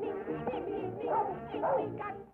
morning, we got